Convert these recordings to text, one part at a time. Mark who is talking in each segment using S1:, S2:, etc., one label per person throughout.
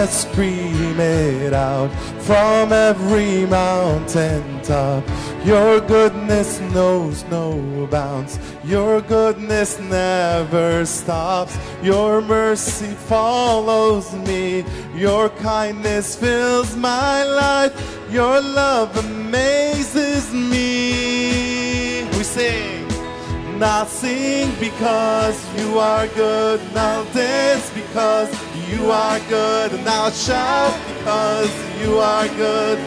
S1: Wanna scream it out from every mountain top. Your goodness knows no bounds. Your goodness never stops. Your mercy follows me. Your kindness fills my life. Your love amazes me. We sing. not sing because you are good. Now dance because you are good. And now shout because you are good.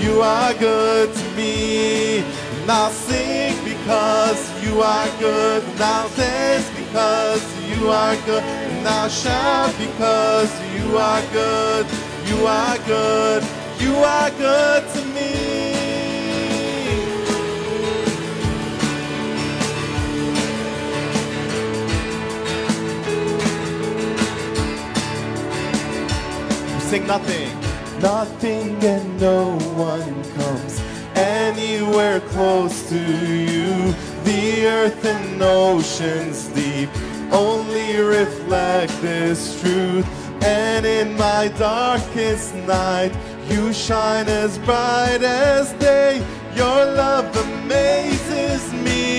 S1: You are good to me. Now sing because you are good. Now dance because you are good. And now shout because you are good. You are good. You are good to me.
S2: Sing nothing.
S1: Nothing and no one comes anywhere close to you. The earth and oceans deep only reflect this truth. And in my darkest night, you shine as bright as day. Your love amazes me.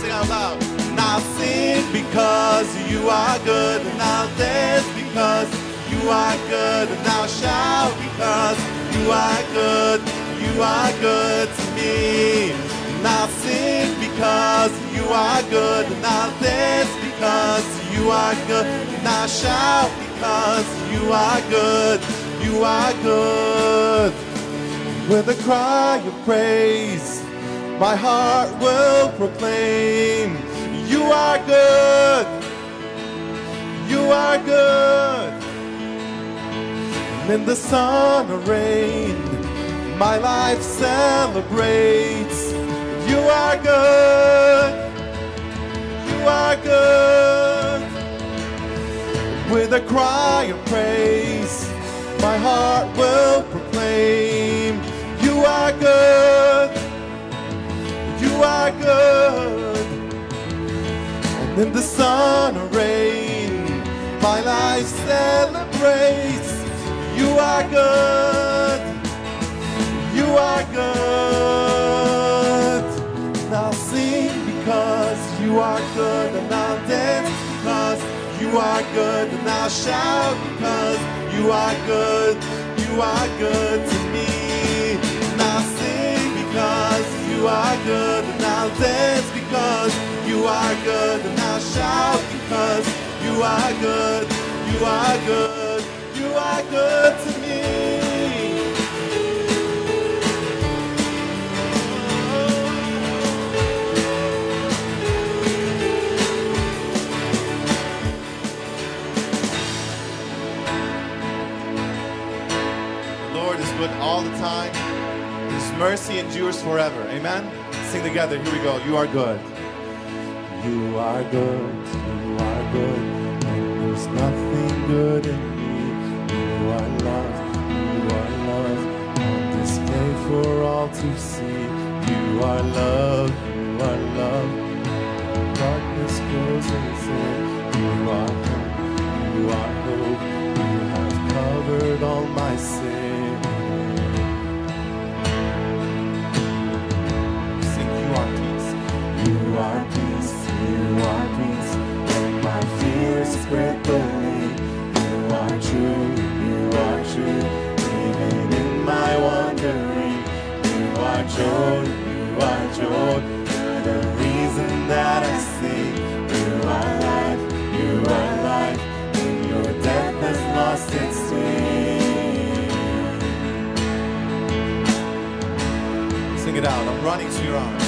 S1: Sing out loud. Now sing because you are good, and I'll dance because you are good, and I'll shout because you are good. You are good to me. Now sing because you are good, and I'll dance because you are good, and I'll shout because you are good. You are good. With a cry of praise, my heart will proclaim, You are good. You are good. In the sun or rain, my life celebrates. You are good. You are good. With a cry of praise, my heart will proclaim, You are good. You are good. And in the sun or rain, my life celebrates. You are good. You are good. Now sing because you are good, and I'll dance because you are good, and I'll shout because you are good. You are good to me. Now sing because you are good, and I'll dance because you are good, and I'll shout because you are good. You are good. Good to me.
S2: Lord is good all the time. His mercy endures forever. Amen. Sing together. Here we go. You are good.
S1: You are good, you are good, and there's nothing good in. Are love, you are love, on display for all to see. You are love, you are love, darkness closes in. You are hope, you are hope, you have covered all my sin. You are peace. You are peace, you are peace. When my fears spread the wandering, you are joy, you are joy. You're the reason that I sing. You are life, you are life. In your death has lost its sting.
S2: Sing it out. I'm running to your arms.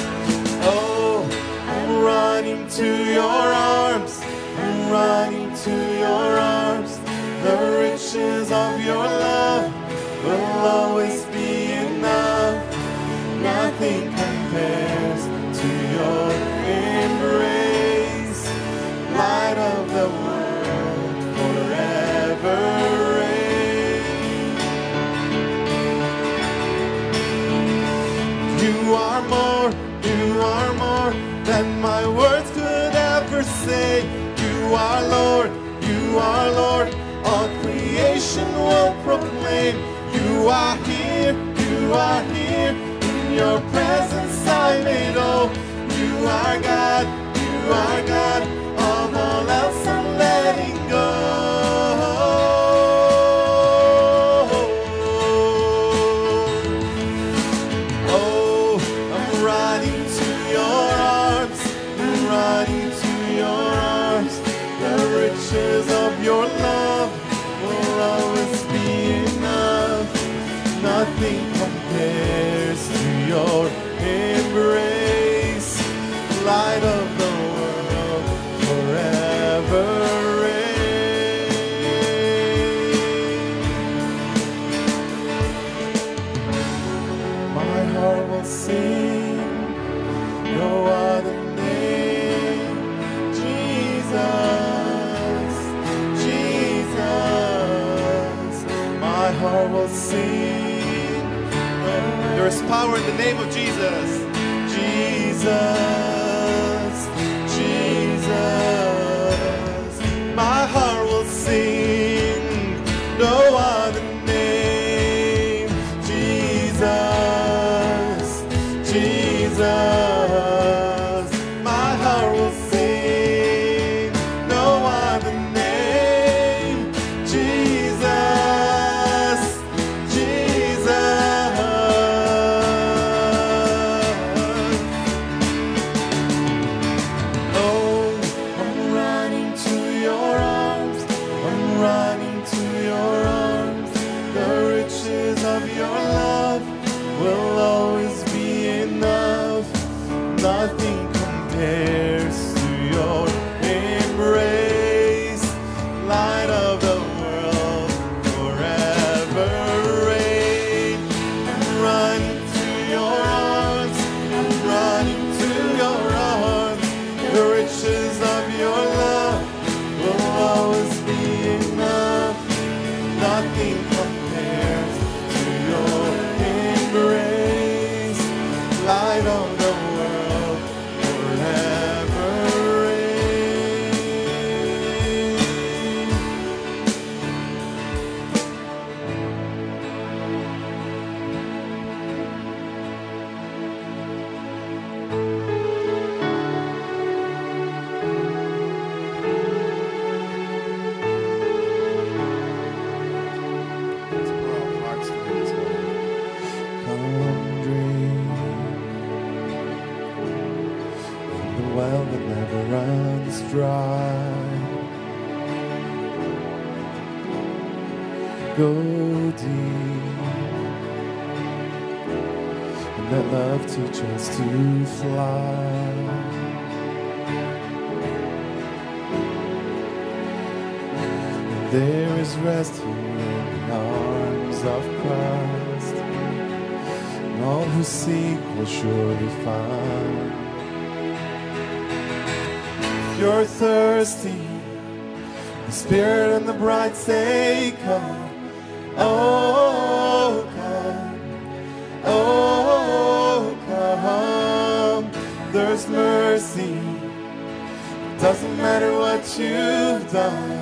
S1: Oh, I'm running to your arms. I'm running to your arms. The riches of your love will always. Nothing compares to your embrace. Light of the world forever reign. You are more, you are more than my words could ever say. You are Lord, you are Lord, all creation will proclaim. You are here, you are here, your presence I made all. You are God, you are God, of all else I'm letting go.
S2: Power in the name of Jesus.
S1: Jesus, well that never runs dry. Go deep and let love teach us to fly. There is rest here in the arms of Christ. And all who seek will surely find. You're thirsty, the Spirit and the bride say, Come. Oh, come. Oh, come. There's mercy. Doesn't matter what you've done.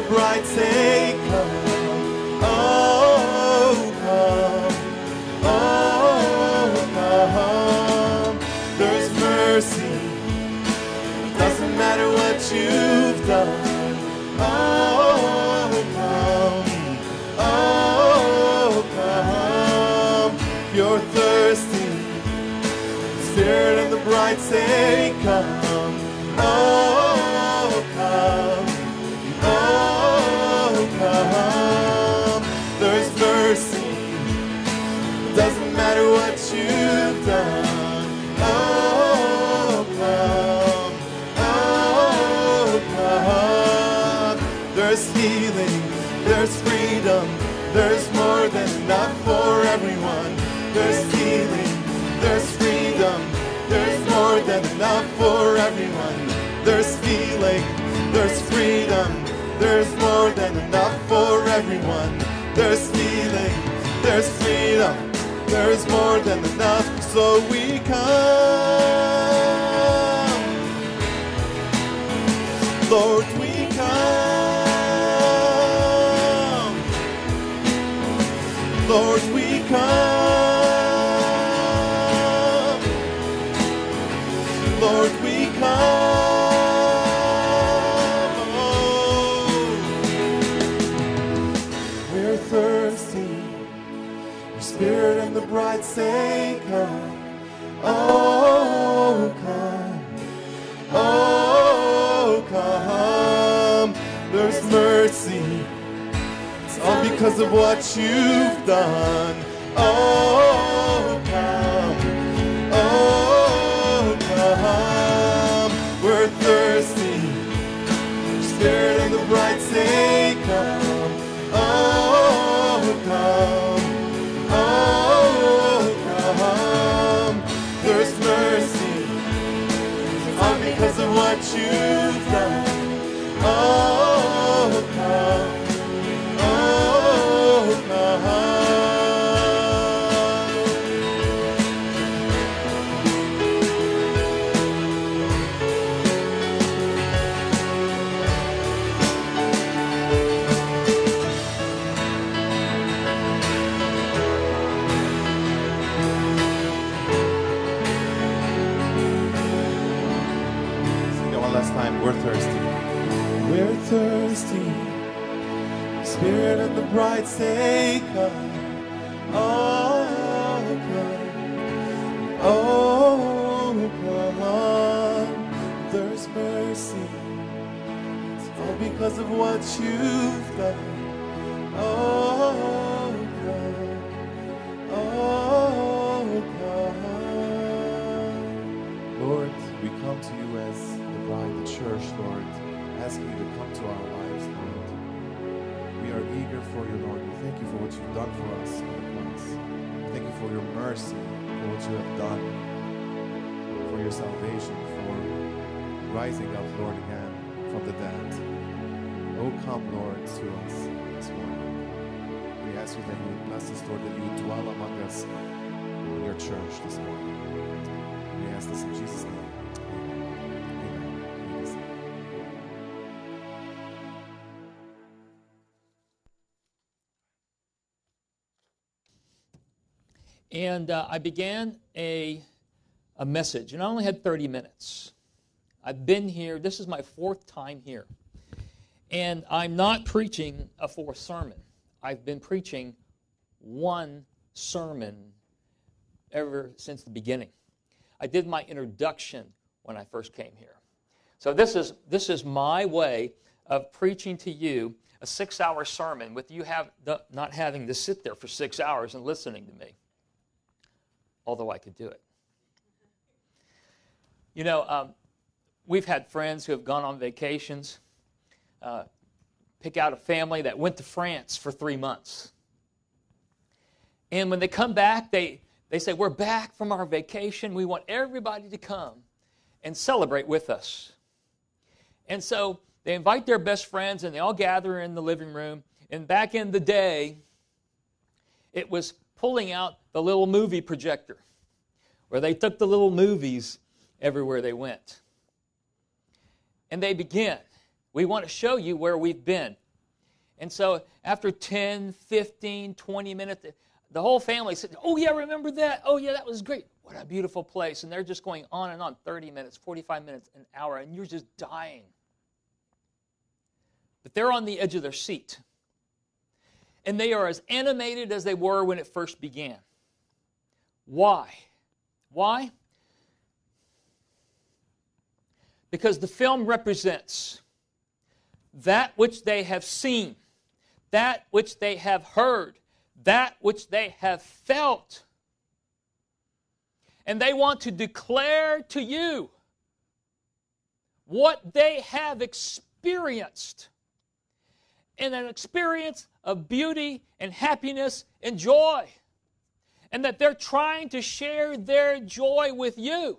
S1: The bride say, Come. Oh, come. Oh, come. There's mercy. Doesn't matter what you've done. Oh, come. Oh, come. You're thirsty. Spirit and the bride say, Come. There's freedom. There's more than enough for everyone. There's healing. There's freedom. There's more than enough. So we come. Because of what you've done. What you've done. Oh, come. Oh, come. Lord, we come to you as the bride, the church, Lord, asking you to come to our lives, Lord. We are eager for you, Lord. We thank you for what you've done for us cross. Thank you for your mercy, for what you have done, for your salvation, for rising up, Lord, again from the dead. Oh, come, Lord, to us this morning. We ask you that you would bless us, Lord, that you would dwell among us in your church this morning. We ask this in Jesus' name.
S3: and uh, I began a, a message, and I only had 30 minutes. I've been here, this is my fourth time here. And I'm not preaching a fourth sermon. I've been preaching one sermon ever since the beginning. I did my introduction when I first came here. So this is this is my way of preaching to you a six-hour sermon with you have the, not having to sit there for six hours and listening to me. Although I could do it. You know, um, we've had friends who have gone on vacations. Uh, pick out a family that went to France for three months. And when they come back, they, they say, We're back from our vacation. We want everybody to come and celebrate with us. And so they invite their best friends and they all gather in the living room. And back in the day, it was pulling out the little movie projector where they took the little movies everywhere they went. And they begin. We want to show you where we've been. And so after 10, 15, 20 minutes, the whole family said, Oh, yeah, remember that? Oh, yeah, that was great. What a beautiful place. And they're just going on and on 30 minutes, 45 minutes, an hour, and you're just dying. But they're on the edge of their seat. And they are as animated as they were when it first began. Why? Why? Because the film represents that which they have seen, that which they have heard, that which they have felt. And they want to declare to you what they have experienced in an experience of beauty and happiness and joy. And that they're trying to share their joy with you.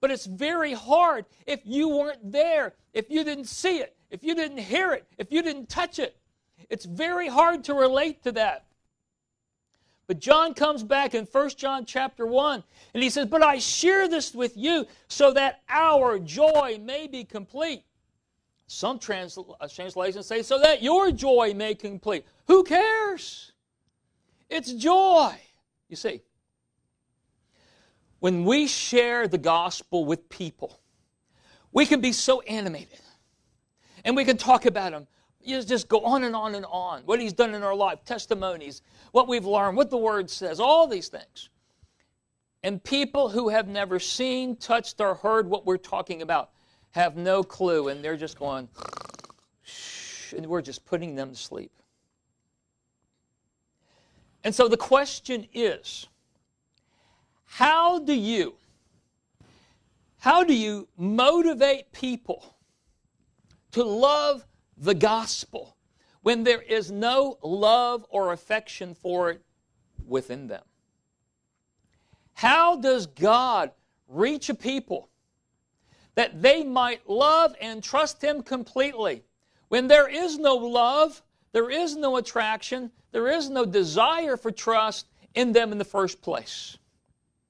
S3: But it's very hard if you weren't there, if you didn't see it, if you didn't hear it, if you didn't touch it. It's very hard to relate to that. But John comes back in 1 John chapter 1 and he says, But I share this with you so that our joy may be complete. Some uh, translations say, So that your joy may complete. Who cares? It's joy. You see, when we share the gospel with people, we can be so animated and we can talk about him you just go on and on and on. What he's done in our life, testimonies, what we've learned, what the word says, all these things. And people who have never seen, touched, or heard what we're talking about have no clue, and they're just going, and we're just putting them to sleep. And so the question is how do you how do you motivate people to love the gospel when there is no love or affection for it within them? How does God reach a people that they might love and trust Him completely when there is no love, there is no attraction, there is no desire for trust in them in the first place?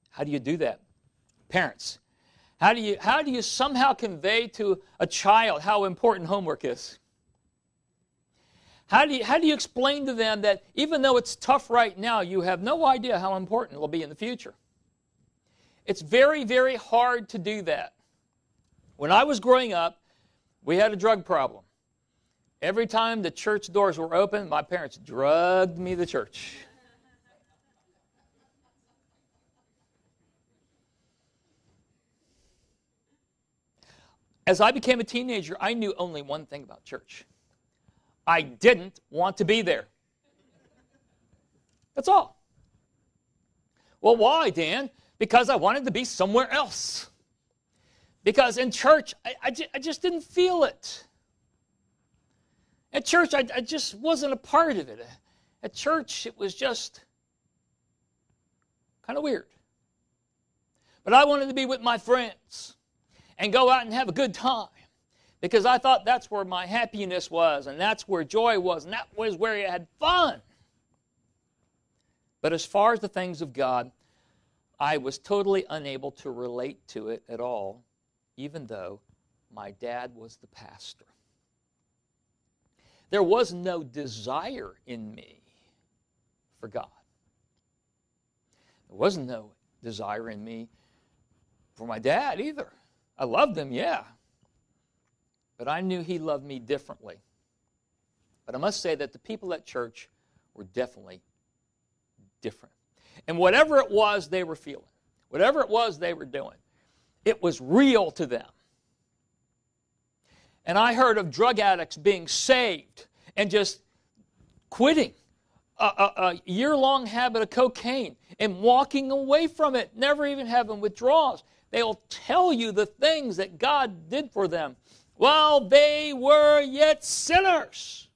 S3: How do you do that? Parents, how do you, how do you somehow convey to a child how important homework is? How do, you, how do you explain to them that even though it's tough right now, you have no idea how important it will be in the future? It's very, very hard to do that. When I was growing up, we had a drug problem. Every time the church doors were open, my parents drugged me to church. As I became a teenager, I knew only one thing about church I didn't want to be there. That's all. Well, why, Dan? Because I wanted to be somewhere else. Because in church, I, I, I just didn't feel it. At church, I, I just wasn't a part of it. At church, it was just kind of weird. But I wanted to be with my friends and go out and have a good time because I thought that's where my happiness was and that's where joy was and that was where I had fun. But as far as the things of God, I was totally unable to relate to it at all, even though my dad was the pastor. There was no desire in me for God. There wasn't no desire in me for my dad either. I loved him, yeah. But I knew he loved me differently. But I must say that the people at church were definitely different. And whatever it was they were feeling, whatever it was they were doing, it was real to them. And I heard of drug addicts being saved and just quitting a, a, a year long habit of cocaine and walking away from it, never even having withdrawals. They'll tell you the things that God did for them while they were yet sinners.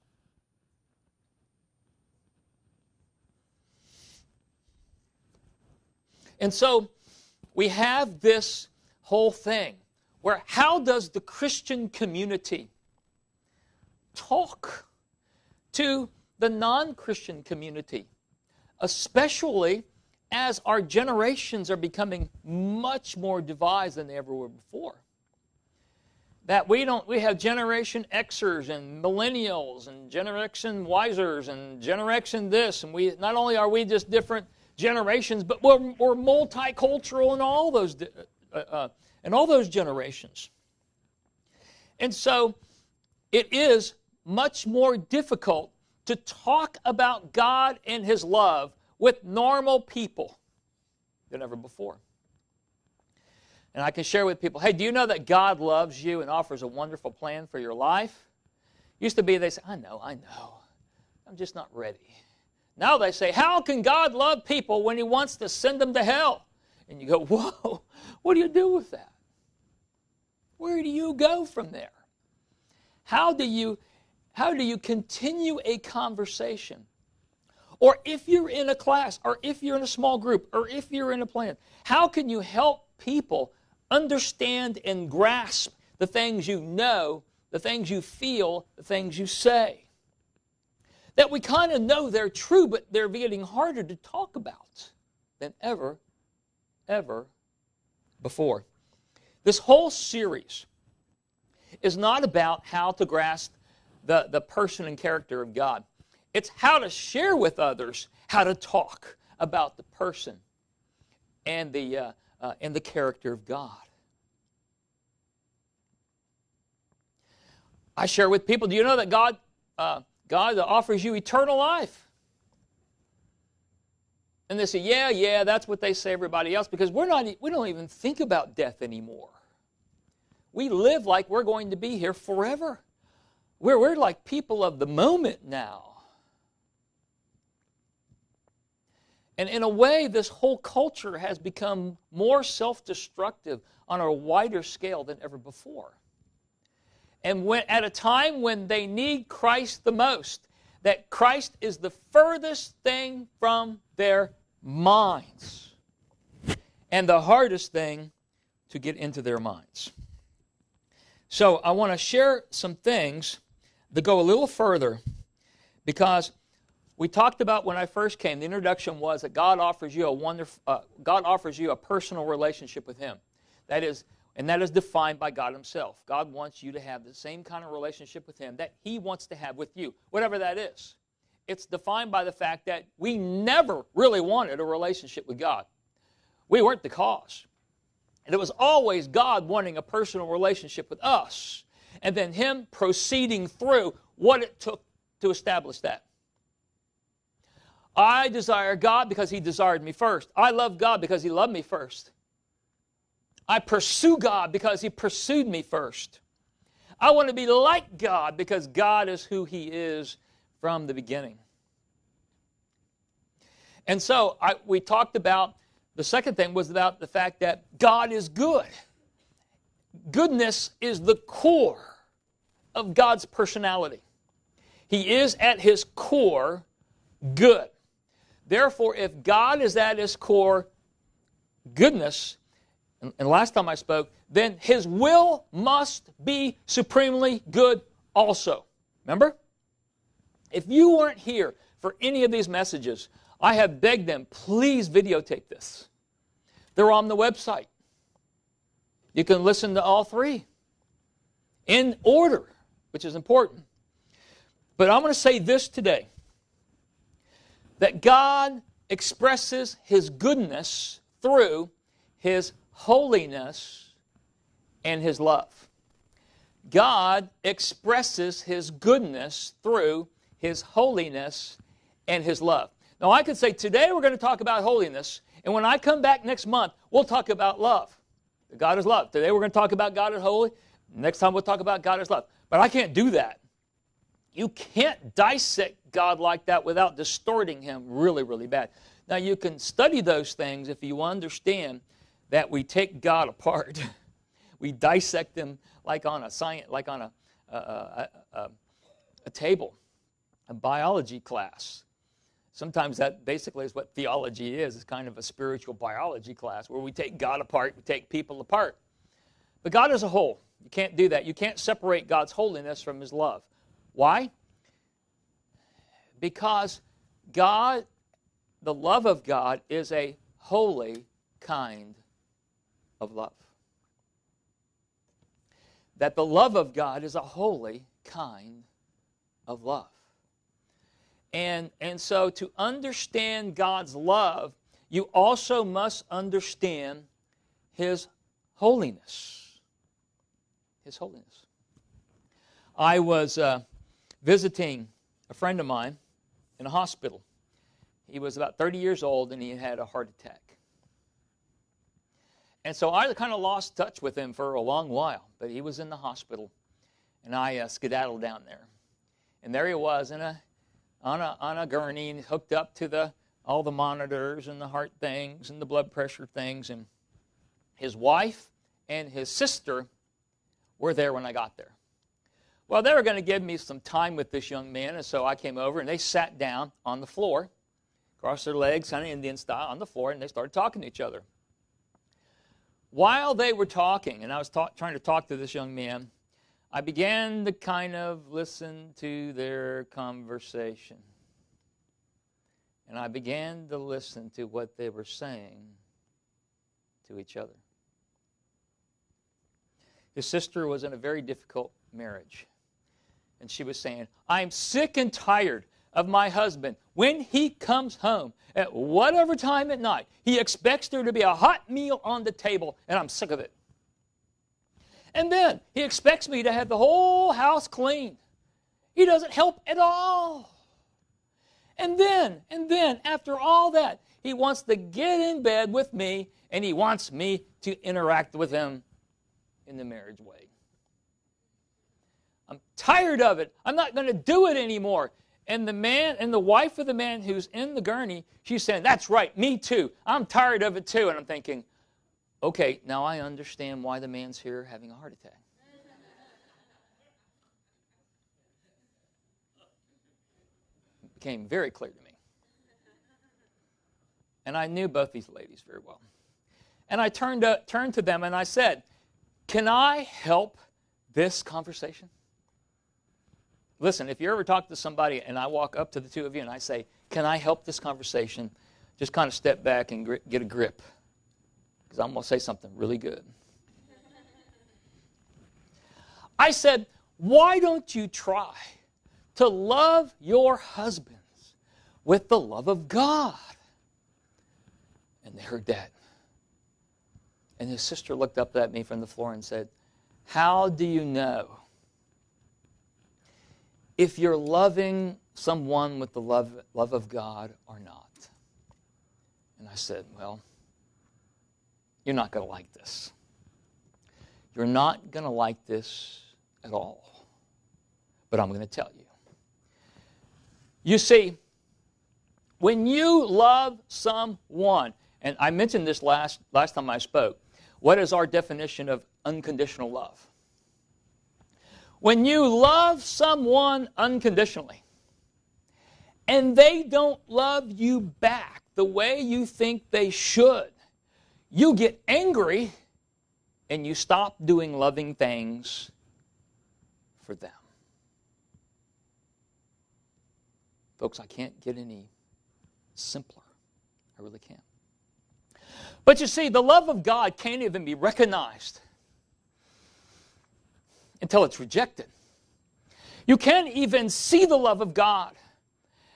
S3: And so we have this whole thing where how does the Christian community talk to the non Christian community, especially as our generations are becoming much more divided than they ever were before? That we don't, we have Generation Xers and Millennials and Generation Wisers and Generation this, and we not only are we just different generations, but we're, we're multicultural in all those uh, uh, and all those generations. And so it is much more difficult to talk about God and His love with normal people than ever before. And I can share with people hey, do you know that God loves you and offers a wonderful plan for your life? Used to be they say, I know, I know. I'm just not ready. Now they say, how can God love people when He wants to send them to hell? And you go, whoa, what do you do with that? Where do you go from there? How do you how do you continue a conversation? Or if you're in a class, or if you're in a small group, or if you're in a plan, how can you help people understand and grasp the things you know, the things you feel, the things you say? That we kind of know they're true, but they're getting harder to talk about than ever, ever before. This whole series is not about how to grasp the, the person and character of God. It's how to share with others how to talk about the person and the, uh, uh, and the character of God. I share with people, do you know that God, uh, God offers you eternal life? And they say, yeah, yeah, that's what they say everybody else because we're not, we don't even think about death anymore. We live like we're going to be here forever. We're, we're like people of the moment now. And in a way, this whole culture has become more self destructive on a wider scale than ever before. And when, at a time when they need Christ the most, that Christ is the furthest thing from their minds and the hardest thing to get into their minds. So I want to share some things that go a little further because we talked about when I first came. The introduction was that God offers you a wonderful, uh, God offers you a personal relationship with Him. That is, and that is defined by God Himself. God wants you to have the same kind of relationship with Him that He wants to have with you, whatever that is. It's defined by the fact that we never really wanted a relationship with God. We weren't the cause. And it was always God wanting a personal relationship with us, and then Him proceeding through what it took to establish that. I desire God because He desired me first. I love God because He loved me first. I pursue God because He pursued me first. I want to be like God because God is who He is from the beginning. And so I, we talked about the second thing was about the fact that God is good. Goodness is the core of God's personality. He is at his core good. Therefore, if God is at his core goodness, and, and last time I spoke, then his will must be supremely good also. Remember? If you weren't here for any of these messages, I have begged them, please videotape this. They're on the website. You can listen to all three in order, which is important. But I'm going to say this today that God expresses his goodness through his holiness and his love. God expresses his goodness through his holiness and his love. Now, I could say today we're going to talk about holiness, and when I come back next month, we'll talk about love. God is love. Today we're going to talk about God is holy. Next time we'll talk about God is love. But I can't do that. You can't dissect God like that without distorting him really, really bad. Now, you can study those things if you understand that we take God apart. we dissect him like on a science, like on a, a, a, a table, a biology class. Sometimes that basically is what theology is. It's kind of a spiritual biology class where we take God apart, we take people apart. But God is a whole. You can't do that. You can't separate God's holiness from His love. Why? Because God, the love of God, is a holy kind of love. That the love of God is a holy kind of love. And, and so to understand God's love, you also must understand His holiness. His holiness. I was uh, visiting a friend of mine in a hospital. He was about 30 years old and he had a heart attack. And so I kind of lost touch with him for a long while, but he was in the hospital and I uh, skedaddled down there. And there he was in a on a, on a gurney hooked up to the, all the monitors and the heart things and the blood pressure things. And his wife and his sister were there when I got there. Well, they were going to give me some time with this young man, and so I came over and they sat down on the floor, crossed their legs, kind of Indian style, on the floor, and they started talking to each other. While they were talking, and I was talk, trying to talk to this young man, I began to kind of listen to their conversation. And I began to listen to what they were saying to each other. His sister was in a very difficult marriage. And she was saying, I'm sick and tired of my husband. When he comes home at whatever time at night, he expects there to be a hot meal on the table, and I'm sick of it. And then he expects me to have the whole house clean. He doesn't help at all. And then, and then, after all that, he wants to get in bed with me and he wants me to interact with him in the marriage way. Tired of it. I'm not going to do it anymore. And the man and the wife of the man who's in the gurney, she's saying, That's right, me too. I'm tired of it too. And I'm thinking, Okay, now I understand why the man's here having a heart attack. It became very clear to me. And I knew both these ladies very well. And I turned to, turned to them and I said, Can I help this conversation? Listen, if you ever talk to somebody and I walk up to the two of you and I say, Can I help this conversation? Just kind of step back and get a grip because I'm going to say something really good. I said, Why don't you try to love your husbands with the love of God? And they heard that. And his sister looked up at me from the floor and said, How do you know if you're loving someone with the love, love of God or not? And I said, Well, you're not going to like this. You're not going to like this at all. But I'm going to tell you. You see, when you love someone, and I mentioned this last, last time I spoke, what is our definition of unconditional love? When you love someone unconditionally, and they don't love you back the way you think they should, you get angry and you stop doing loving things for them. Folks, I can't get any simpler. I really can't. But you see, the love of God can't even be recognized until it's rejected. You can't even see the love of God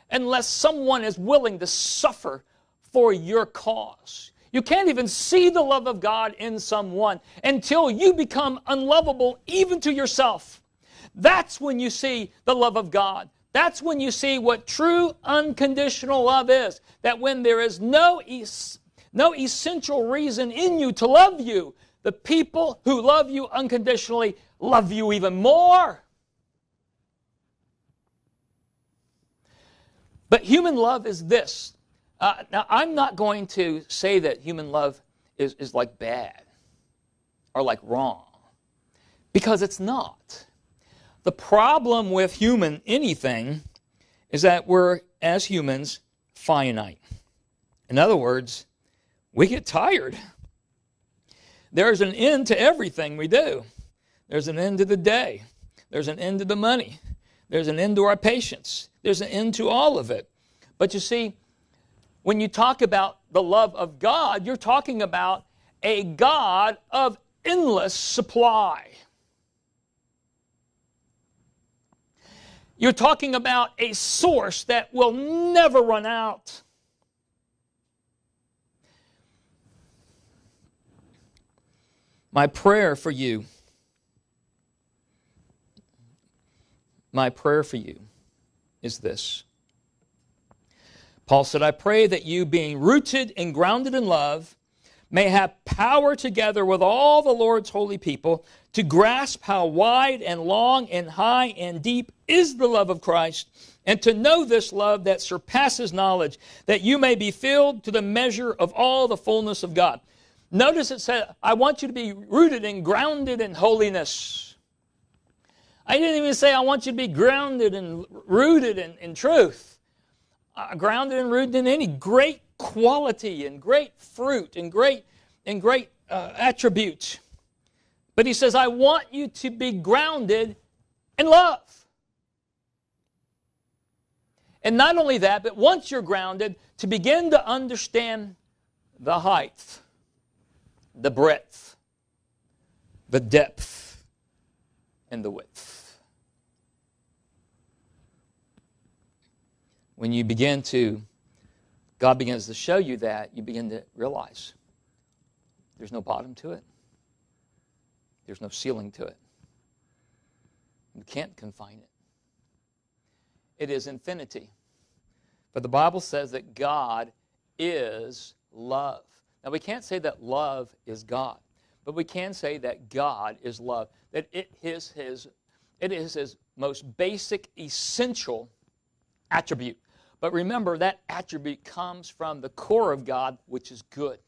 S3: unless someone is willing to suffer for your cause. You can't even see the love of God in someone until you become unlovable even to yourself. That's when you see the love of God. That's when you see what true unconditional love is. That when there is no, es- no essential reason in you to love you, the people who love you unconditionally love you even more. But human love is this. Uh, now, I'm not going to say that human love is, is like bad or like wrong, because it's not. The problem with human anything is that we're, as humans, finite. In other words, we get tired. There's an end to everything we do. There's an end to the day. There's an end to the money. There's an end to our patience. There's an end to all of it. But you see, when you talk about the love of God, you're talking about a God of endless supply. You're talking about a source that will never run out. My prayer for you, my prayer for you is this. Paul said, I pray that you, being rooted and grounded in love, may have power together with all the Lord's holy people to grasp how wide and long and high and deep is the love of Christ, and to know this love that surpasses knowledge, that you may be filled to the measure of all the fullness of God. Notice it said, I want you to be rooted and grounded in holiness. I didn't even say I want you to be grounded and rooted in, in truth. Uh, grounded and rooted in any great quality and great fruit and great and great uh, attributes. But he says, I want you to be grounded in love. And not only that, but once you're grounded, to begin to understand the height, the breadth, the depth, and the width. When you begin to, God begins to show you that, you begin to realize there's no bottom to it. There's no ceiling to it. You can't confine it. It is infinity. But the Bible says that God is love. Now, we can't say that love is God, but we can say that God is love. That it is his, it is his most basic, essential attribute. But remember, that attribute comes from the core of God, which is good.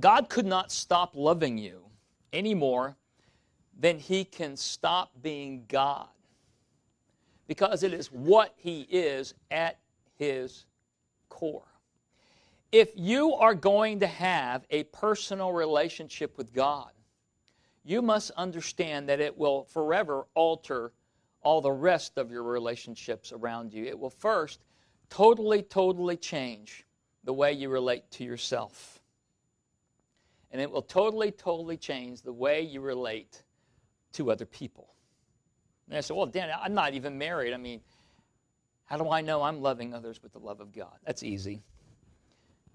S3: God could not stop loving you any more than he can stop being God. Because it is what he is at his core. If you are going to have a personal relationship with God, you must understand that it will forever alter all the rest of your relationships around you. It will first totally, totally change the way you relate to yourself and it will totally, totally change the way you relate to other people. And I said, Well, Dan, I'm not even married. I mean, how do I know I'm loving others with the love of God? That's easy.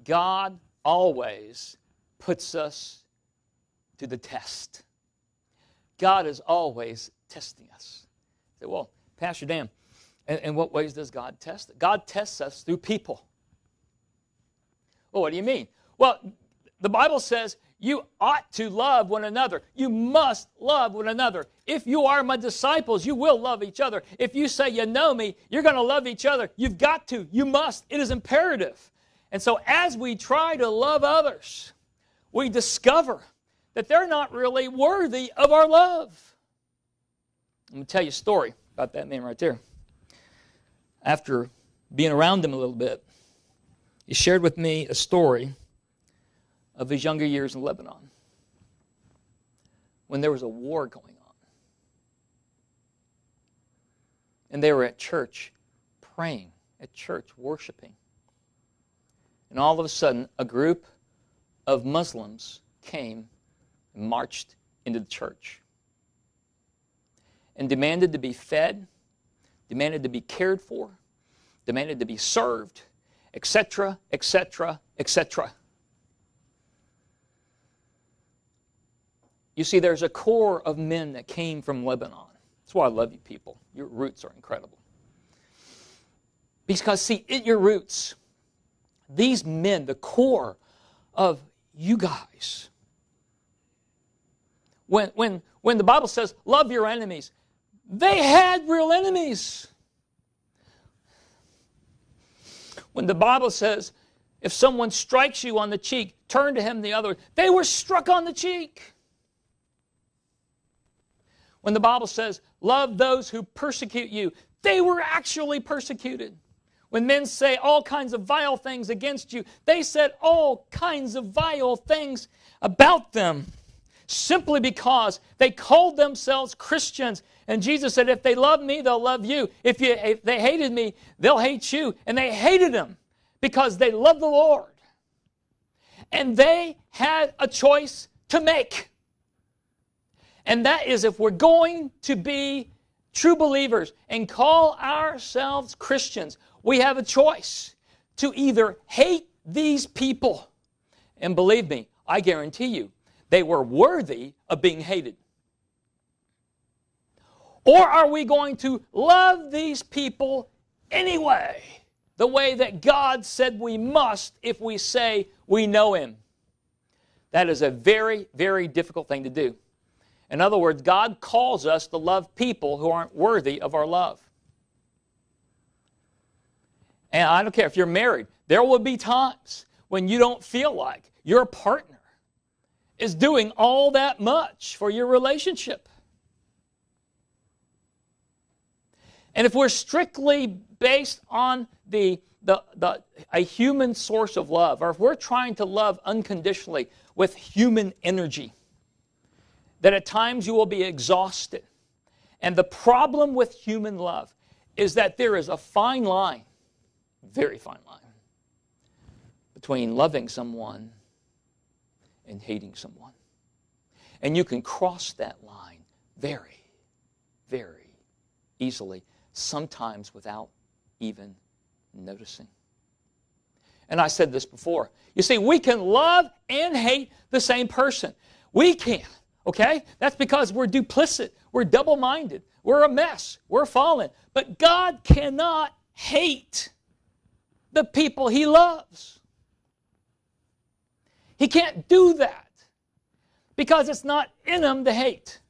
S3: God always puts us to the test. God is always testing us. Said, Well, Pastor Dan, in, in what ways does God test? God tests us through people. Well, what do you mean? Well, the Bible says you ought to love one another. You must love one another. If you are my disciples, you will love each other. If you say you know me, you're going to love each other. You've got to. You must. It is imperative. And so, as we try to love others, we discover that they're not really worthy of our love. I'm going to tell you a story about that man right there. After being around him a little bit, he shared with me a story of his younger years in Lebanon when there was a war going on. And they were at church praying, at church worshiping. And all of a sudden, a group of Muslims came and marched into the church and demanded to be fed, demanded to be cared for, demanded to be served, etc., etc., etc. You see, there's a core of men that came from Lebanon. That's why I love you people. Your roots are incredible. Because, see, at your roots, these men, the core of you guys, when, when, when the Bible says, love your enemies, they had real enemies. When the Bible says, if someone strikes you on the cheek, turn to him the other, they were struck on the cheek. When the Bible says, love those who persecute you, they were actually persecuted. When men say all kinds of vile things against you, they said all kinds of vile things about them simply because they called themselves Christians. And Jesus said, if they love me, they'll love you. If, you, if they hated me, they'll hate you. And they hated him because they loved the Lord. And they had a choice to make. And that is if we're going to be true believers and call ourselves Christians, we have a choice to either hate these people, and believe me, I guarantee you, they were worthy of being hated. Or are we going to love these people anyway, the way that God said we must if we say we know Him? That is a very, very difficult thing to do. In other words, God calls us to love people who aren't worthy of our love. And I don't care if you're married, there will be times when you don't feel like your partner is doing all that much for your relationship. And if we're strictly based on the, the, the, a human source of love, or if we're trying to love unconditionally with human energy, that at times you will be exhausted. And the problem with human love is that there is a fine line, very fine line, between loving someone and hating someone. And you can cross that line very, very easily, sometimes without even noticing. And I said this before. You see, we can love and hate the same person. We can. Okay? That's because we're duplicit, we're double minded, we're a mess, we're fallen. But God cannot hate the people He loves. He can't do that because it's not in Him to hate.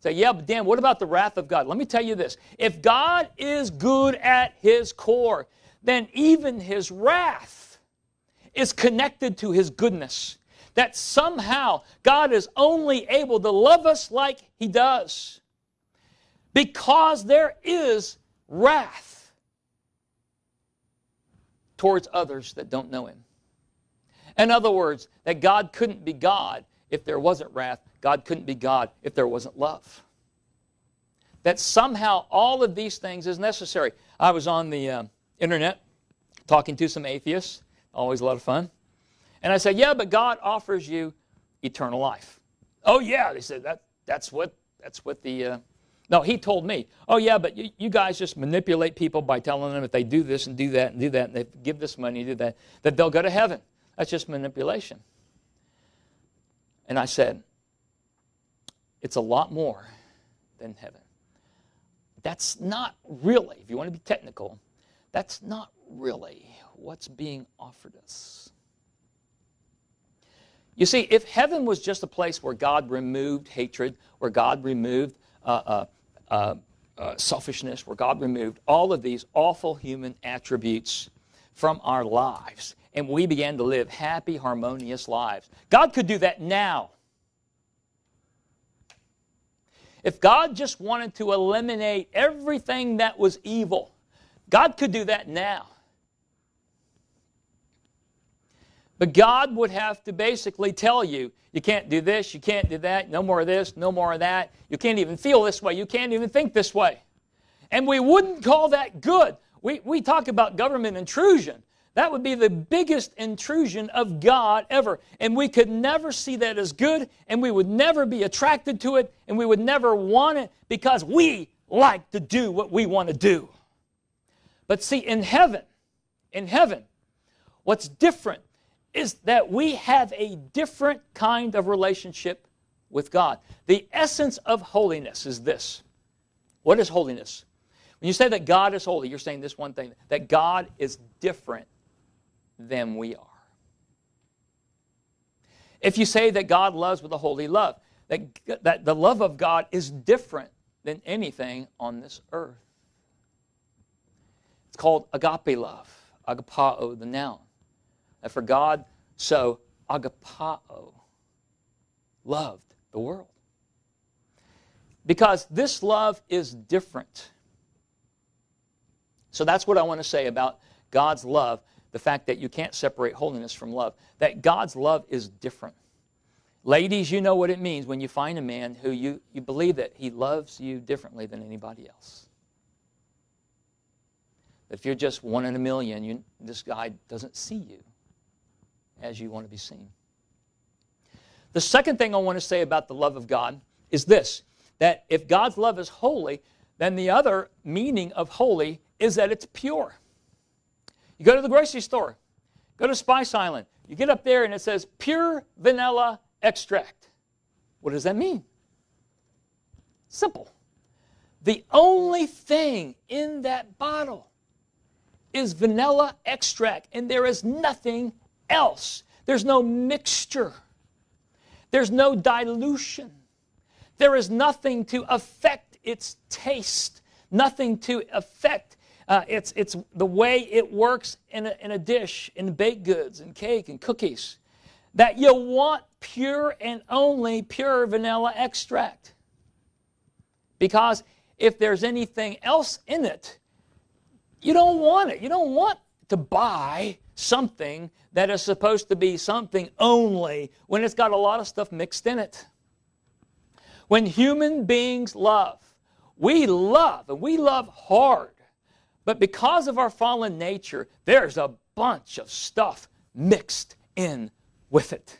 S3: Say, yeah, but Dan, what about the wrath of God? Let me tell you this. If God is good at His core, then even His wrath is connected to His goodness that somehow God is only able to love us like He does because there is wrath towards others that don't know Him. In other words, that God couldn't be God if there wasn't wrath, God couldn't be God if there wasn't love. That somehow all of these things is necessary. I was on the uh, internet talking to some atheists, always a lot of fun. And I said, Yeah, but God offers you eternal life. Oh, yeah. They said, that, That's what, that's what the. Uh... No, he told me, Oh, yeah, but you, you, guys just manipulate people by telling them if they do this and do that and do that and they give this money do that, that they'll go to heaven. That's just manipulation. And I said, It's a lot more than heaven. That's not really, if you want to be technical, that's not really what's being offered us. You see, if heaven was just a place where God removed hatred, where God removed uh, uh, uh, uh, selfishness, where God removed all of these awful human attributes from our lives, and we began to live happy, harmonious lives, God could do that now. If God just wanted to eliminate everything that was evil, God could do that now. But God would have to basically tell you, you can't do this, you can't do that, no more of this, no more of that. You can't even feel this way, you can't even think this way. And we wouldn't call that good. We, we talk about government intrusion. That would be the biggest intrusion of God ever. And we could never see that as good, and we would never be attracted to it, and we would never want it because we like to do what we want to do. But see, in heaven, in heaven, what's different is that we have a different kind of relationship with God. The essence of holiness is this. What is holiness? When you say that God is holy, you're saying this one thing that God is different than we are. If you say that God loves with a holy love, that, that the love of God is different than anything on this earth. It's called agape love, agapao, the noun. That for God so agapao loved the world. Because this love is different. So that's what I want to say about God's love the fact that you can't separate holiness from love, that God's love is different. Ladies, you know what it means when you find a man who you, you believe that he loves you differently than anybody else. If you're just one in a million, you, this guy doesn't see you as you want to be seen. The second thing I want to say about the love of God is this that if God's love is holy, then the other meaning of holy is that it's pure. You go to the grocery store, go to Spice Island, you get up there and it says pure vanilla extract. What does that mean? Simple. The only thing in that bottle is vanilla extract, and there is nothing else. There's no mixture, there's no dilution, there is nothing to affect its taste, nothing to affect uh, it's, it's the way it works in a, in a dish, in baked goods, and cake, and cookies. That you want pure and only pure vanilla extract. Because if there's anything else in it, you don't want it. You don't want to buy something that is supposed to be something only when it's got a lot of stuff mixed in it. When human beings love, we love, and we love hard. But because of our fallen nature, there's a bunch of stuff mixed in with it.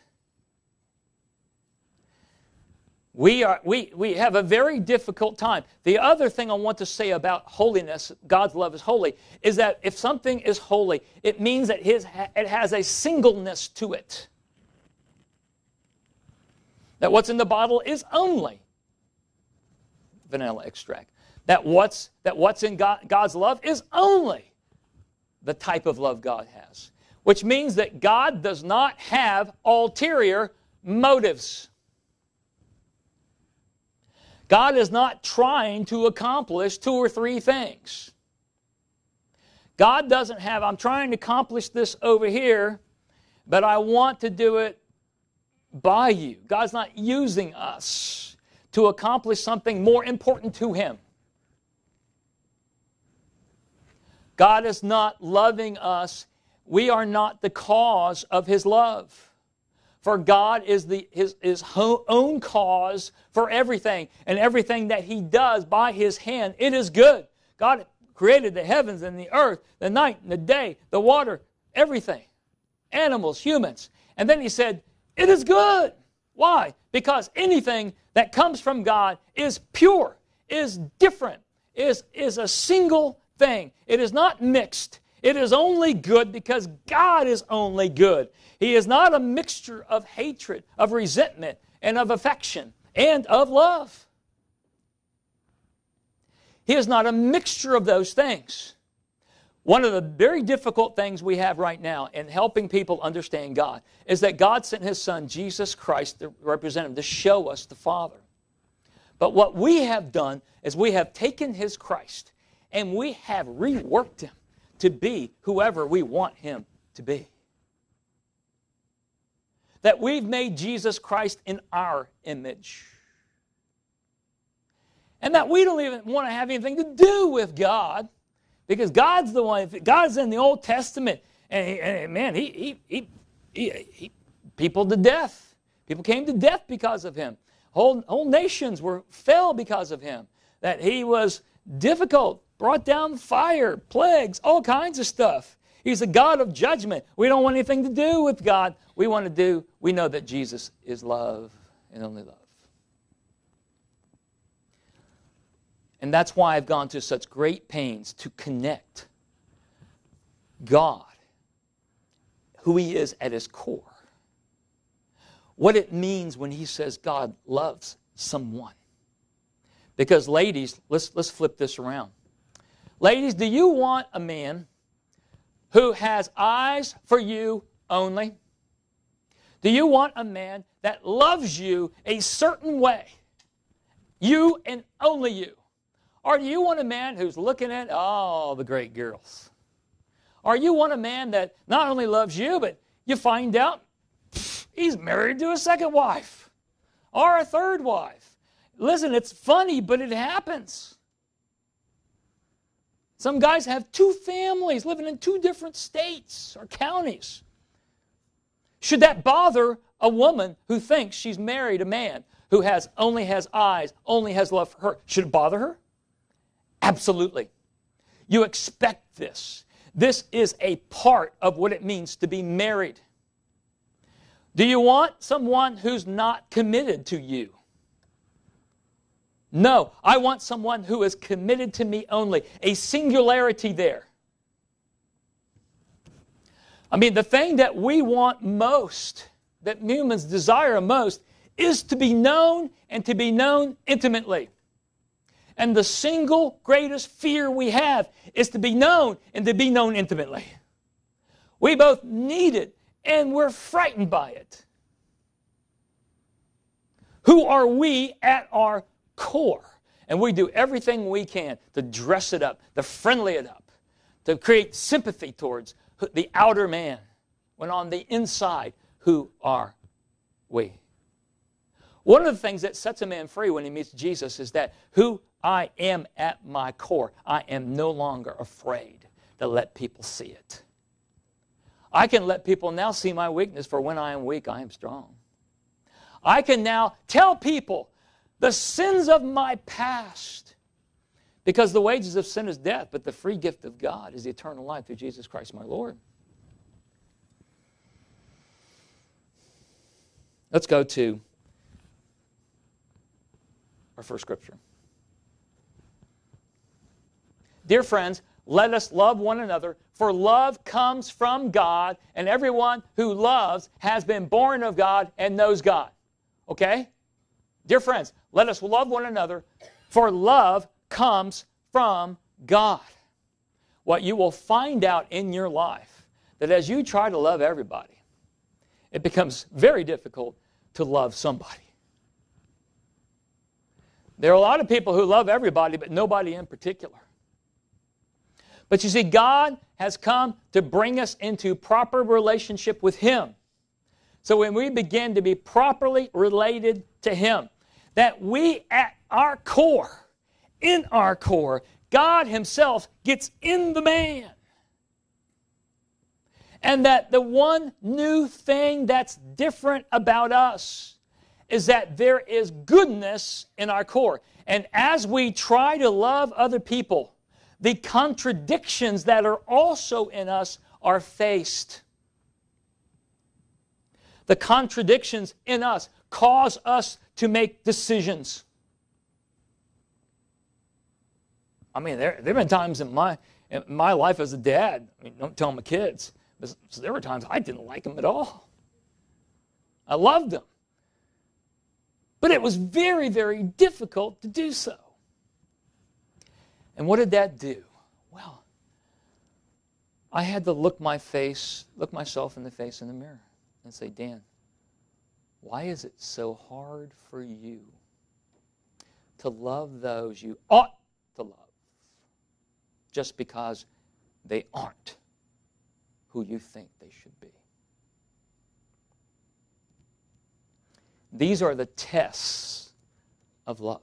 S3: We, are, we, we have a very difficult time. The other thing I want to say about holiness, God's love is holy, is that if something is holy, it means that his, it has a singleness to it. That what's in the bottle is only vanilla extract that what's, that what's in God, God's love is only the type of love God has, which means that God does not have ulterior motives. God is not trying to accomplish two or three things. God doesn't have, I'm trying to accomplish this over here, but I want to do it by you. God's not using us to accomplish something more important to Him. God is not loving us. We are not the cause of His love. For God is the, his, his own cause for everything. And everything that He does by His hand, it is good. God created the heavens and the earth, the night and the day, the water, everything. Animals, humans. And then He said, It is good. Why? Because anything that comes from God is pure, is different, is, is a single thing. It is not mixed. It is only good because God is only good. He is not a mixture of hatred, of resentment, and of affection, and of love. He is not a mixture of those things. One of the very difficult things we have right now in helping people understand God is that God sent His Son, Jesus Christ, the representative, to show us the Father. But what we have done is we have taken His Christ and we have reworked him to be whoever we want him to be. That we've made Jesus Christ in our image. And that we don't even want to have anything to do with God because God's the one, God's in the Old Testament. And, he, and man, he, he, he, he, he, people to death. People came to death because of him. Whole, whole nations were fell because of him. That he was difficult brought down fire, plagues, all kinds of stuff. He's a God of judgment. We don't want anything to do with God. We want to do, we know that Jesus is love and only love. And that's why I've gone to such great pains to connect God, who He is at His core, what it means when He says God loves someone. Because, ladies, let's, let's flip this around. Ladies, do you want a man who has eyes for you only? Do you want a man that loves you a certain way? You and only you. Or do you want a man who's looking at all the great girls? Or you want a man that not only loves you, but you find out he's married to a second wife or a third wife. Listen, it's funny, but it happens. Some guys have two families living in two different states or counties. Should that bother a woman who thinks she's married a man who has only has eyes, only has love for her? Should it bother her? Absolutely. You expect this. This is a part of what it means to be married. Do you want someone who's not committed to you? No, I want someone who is committed to me only. A singularity there. I mean, the thing that we want most, that humans desire most, is to be known and to be known intimately. And the single greatest fear we have is to be known and to be known intimately. We both need it and we're frightened by it. Who are we at our core? And we do everything we can to dress it up, to friendly it up, to create sympathy towards the outer man. When on the inside, who are we? One of the things that sets a man free when he meets Jesus is that who I am at my core. I am no longer afraid to let people see it. I can let people now see my weakness, for when I am weak, I am strong. I can now tell people the sins of my past. Because the wages of sin is death, but the free gift of God is eternal life through Jesus Christ my Lord. Let's go to our first scripture. Dear friends, let us love one another, for love comes from God, and everyone who loves has been born of God and knows God. Okay? Dear friends, let us love one another, for love comes from God. What you will find out in your life that as you try to love everybody, it becomes very difficult to love somebody. There are a lot of people who love everybody, but nobody in particular. But you see, God has come to bring us into proper relationship with Him. So when we begin to be properly related to Him, that we at our core, in our core, God Himself gets in the man. And that the one new thing that's different about us is that there is goodness in our core. And as we try to love other people, the contradictions that are also in us are faced. The contradictions in us cause us to make decisions. I mean, there, there have been times in my, in my life as a dad, I mean, don't tell my kids, but there were times I didn't like them at all. I loved them. But it was very, very difficult to do so. And what did that do? Well, I had to look my face, look myself in the face in the mirror and say, Dan, why is it so hard for you to love those you ought to love just because they aren't who you think they should be? These are the tests of love.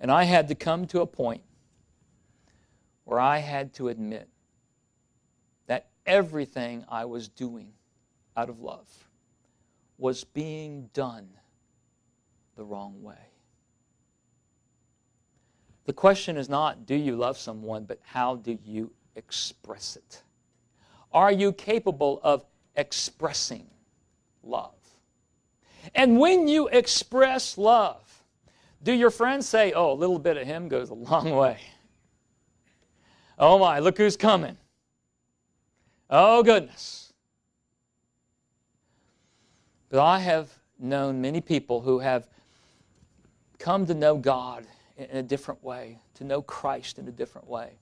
S3: And I had to come to a point where I had to admit everything I was doing out of love was being done the wrong way. The question is not, do you love someone, but how do you express it? Are you capable of expressing love? And when you express love, do your friends say, oh, a little bit of him goes a long way? Oh my, look who's coming. Oh goodness. But I have known many people who have come to know God in a different way, to know Christ in a different way.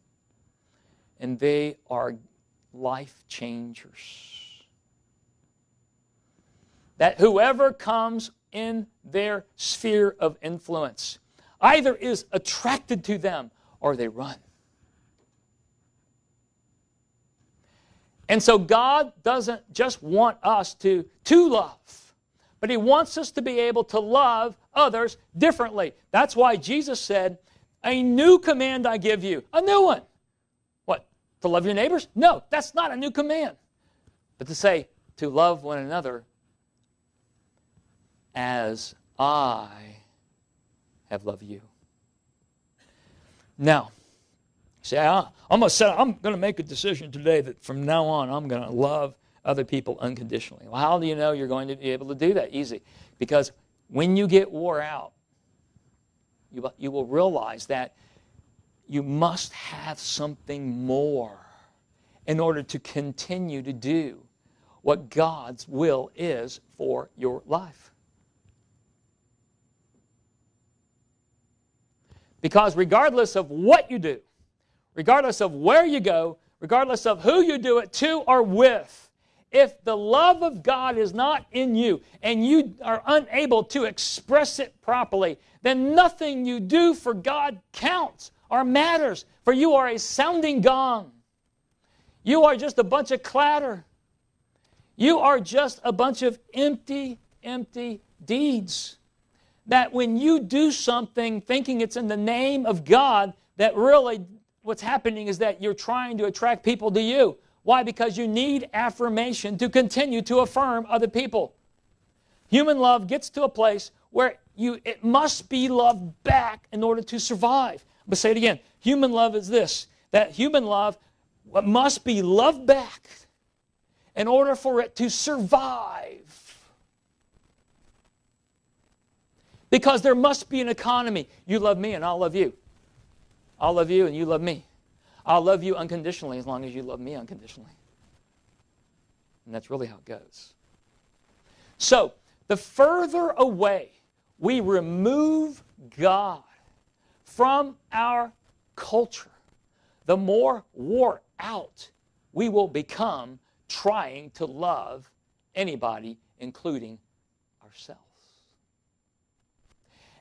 S3: And they are life changers. That whoever comes in their sphere of influence either is attracted to them or they run. And so God doesn't just want us to, to love, but He wants us to be able to love others differently. That's why Jesus said, A new command I give you, a new one. What? To love your neighbors? No, that's not a new command. But to say, to love one another as I have loved you. Now, say, I'm gonna set, I'm gonna make a decision today that from now on I'm gonna love other people unconditionally. Well, how do you know you're going to be able to do that? Easy, because when you get wore out, you, you will realize that you must have something more in order to continue to do what God's will is for your life. Because regardless of what you do, regardless of where you go, regardless of who you do it to or with, if the love of God is not in you and you are unable to express it properly, then nothing you do for God counts or matters, for you are a sounding gong. You are just a bunch of clatter. You are just a bunch of empty, empty deeds that when you do something thinking it's in the name of God, that really what's happening is that you're trying to attract people to you. Why? Because you need affirmation to continue to affirm other people. Human love gets to a place where you it must be loved back in order to survive. But say it again. Human love is this that human love must be loved back in order for it to survive. Because there must be an economy. You love me and I'll love you. I'll love you and you love me. I'll love you unconditionally as long as you love me unconditionally. And that's really how it goes. So, the further away we remove God from our culture, the more wore out we will become trying to love anybody, including ourselves.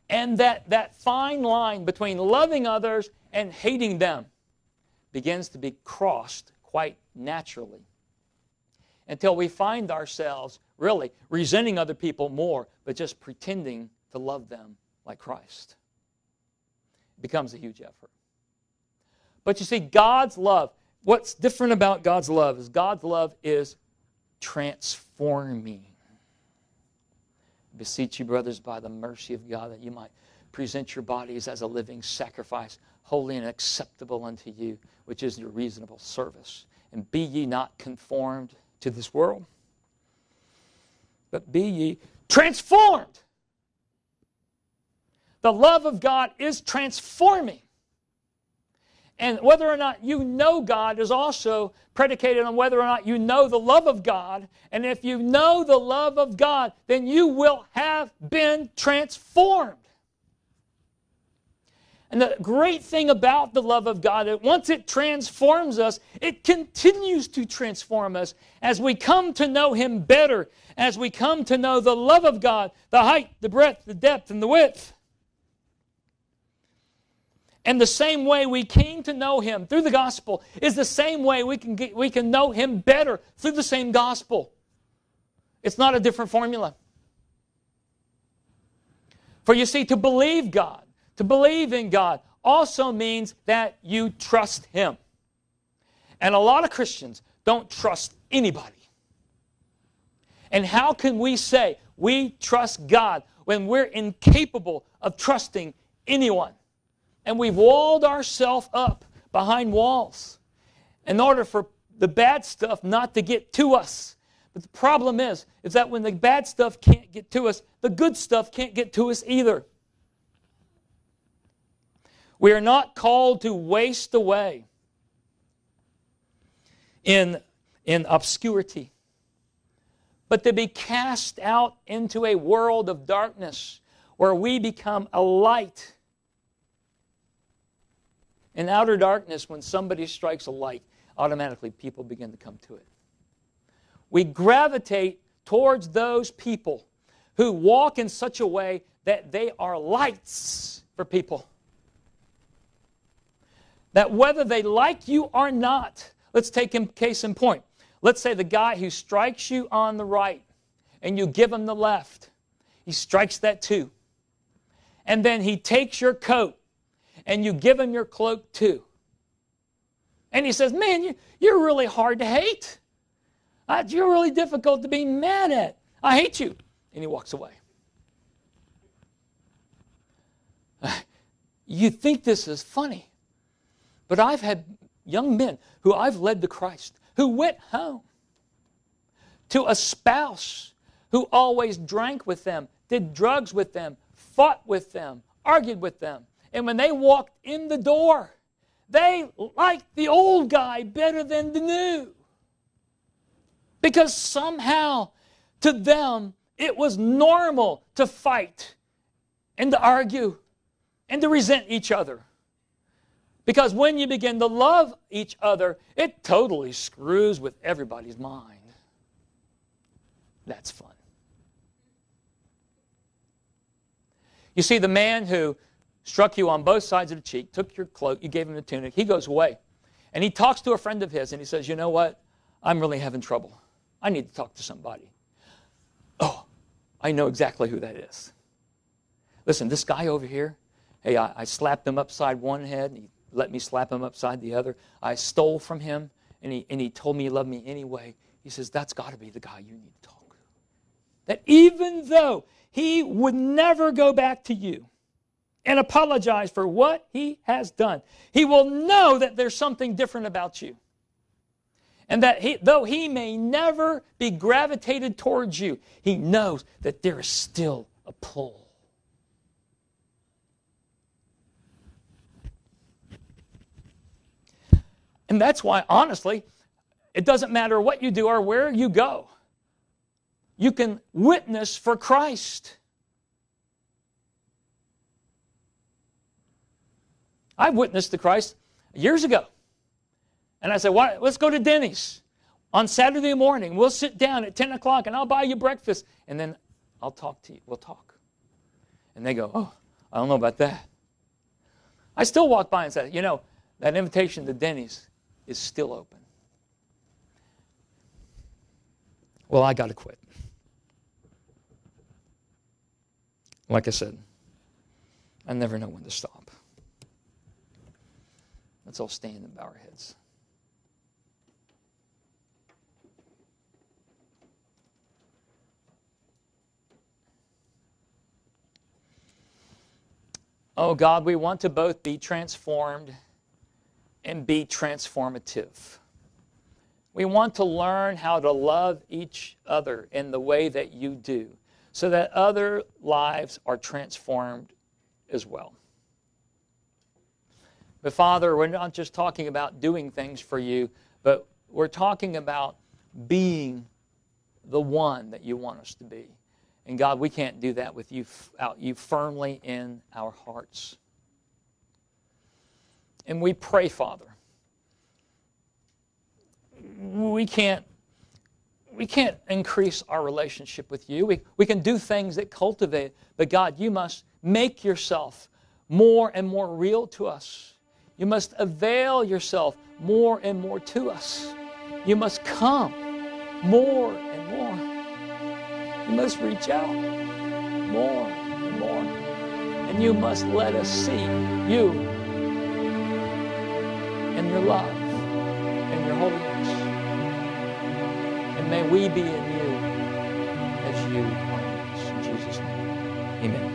S3: And that, that fine line between loving others and hating them begins to be crossed quite naturally until we find ourselves really resenting other people more, but just pretending to love them like Christ. It becomes a huge effort. But you see, God's love, what's different about God's love is God's love is transforming beseech you, brothers, by the mercy of God, that you might present your bodies as a living sacrifice, holy and acceptable unto you, which is your reasonable service. And be ye not conformed to this world, but be ye transformed. The love of God is transforming. And whether or not you know God is also predicated on whether or not you know the love of God. And if you know the love of God, then you will have been transformed. And the great thing about the love of God that once it transforms us, it continues to transform us as we come to know Him better, as we come to know the love of God, the height, the breadth, the depth, and the width. And the same way we came to know him through the gospel is the same way we can, get, we can know him better through the same gospel. It's not a different formula. For you see, to believe God, to believe in God, also means that you trust him. And a lot of Christians don't trust anybody. And how can we say we trust God when we're incapable of trusting anyone? And we've walled ourselves up behind walls in order for the bad stuff not to get to us. But the problem is, is that when the bad stuff can't get to us, the good stuff can't get to us either. We are not called to waste away. in, in obscurity, but to be cast out into a world of darkness where we become a light. In outer darkness, when somebody strikes a light, automatically people begin to come to it. We gravitate towards those people who walk in such a way that they are lights for people. That whether they like you or not, let's take him case in point. Let's say the guy who strikes you on the right and you give him the left, he strikes that too. And then he takes your coat and you give him your cloak too. And he says, Man, you, you're really hard to hate. Uh, you're really difficult to be mad at. I hate you. And he walks away. You think this is funny, but I've had young men who I've led to Christ who went home to a spouse who always drank with them, did drugs with them, fought with them, argued with them. And when they walked in the door, they liked the old guy better than the new. Because somehow to them it was normal to fight and to argue and to resent each other. Because when you begin to love each other, it totally screws with everybody's mind. That's fun. You see, the man who struck you on both sides of the cheek, took your cloak, you gave him the tunic, he goes away. And he talks to a friend of his and he says, You know what? I'm really having trouble. I need to talk to somebody. Oh, I know exactly who that is. Listen, this guy over here, Hey, I, I slapped him upside one head, and he let me slap him upside the other. I stole from him, and he, and he told me he loved me anyway. He says, That's got to be the guy you need to talk to. That even though he would never go back to you and apologize for what he has done, he will know that there's something different about you. And that he, though he may never be gravitated towards you, he knows that there is still a pull. And that's why, honestly, it doesn't matter what you do or where you go. You can witness for Christ. I've witnessed to Christ years ago. And I said, let's go to Denny's on Saturday morning. We'll sit down at 10 o'clock and I'll buy you breakfast. And then I'll talk to you. We'll talk. And they go, Oh, I don't know about that. I still walk by and say, You know, that invitation to Denny's, is still open. Well, I got to quit. Like I said, I never know when to stop. Let's all stand and bow our heads. Oh God, we want to both be transformed and be transformative. We want to learn how to love each other in the way that you do so that other lives are transformed as well. But Father, we're not just talking about doing things for you, but we're talking about being the one that you want us to be. And God, we can't do that with you, out you firmly in our hearts. And we pray, Father, we can't we can't increase our relationship with you. We, we can do things that cultivate, but God, you must make yourself more and more real to us. You must avail yourself more and more to us. You must come more and more. You must reach out more and more. And you must let us see you and your love and your holiness. And may we be in you as you are in us. In Jesus' name, amen.